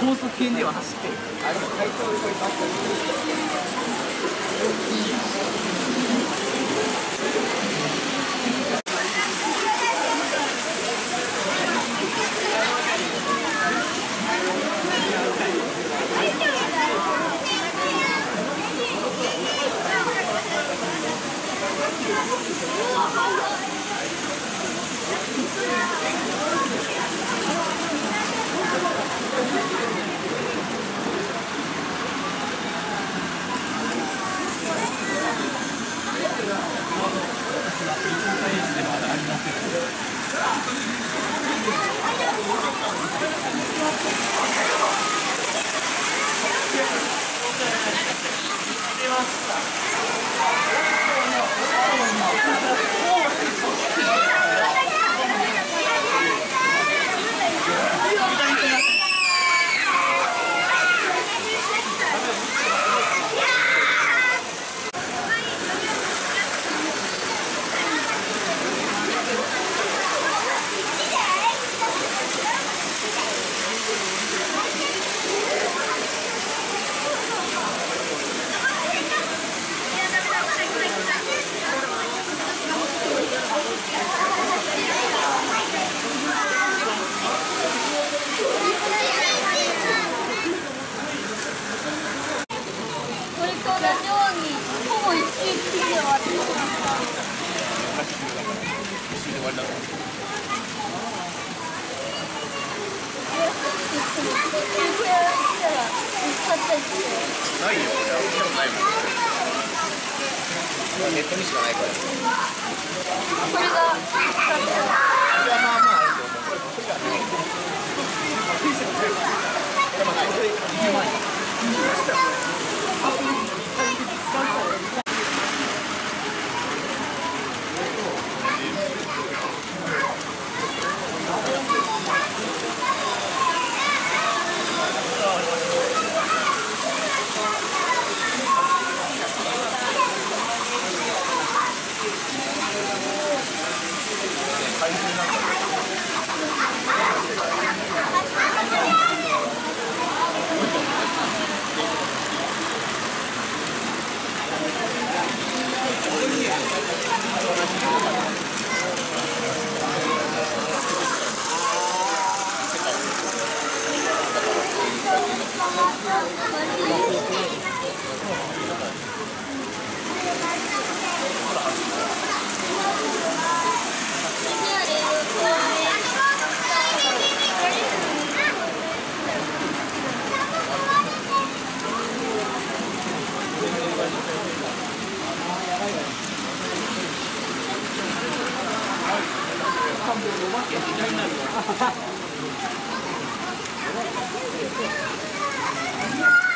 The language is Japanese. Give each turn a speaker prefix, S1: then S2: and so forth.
S1: 高速圏では走ってる。
S2: ほぼ一周きりで終わってしまった
S3: ないよ。俺はでもないもんネットにしかないから
S2: これが
S3: いやまあまああると思うこれこれがないないそれ1万円
S2: こ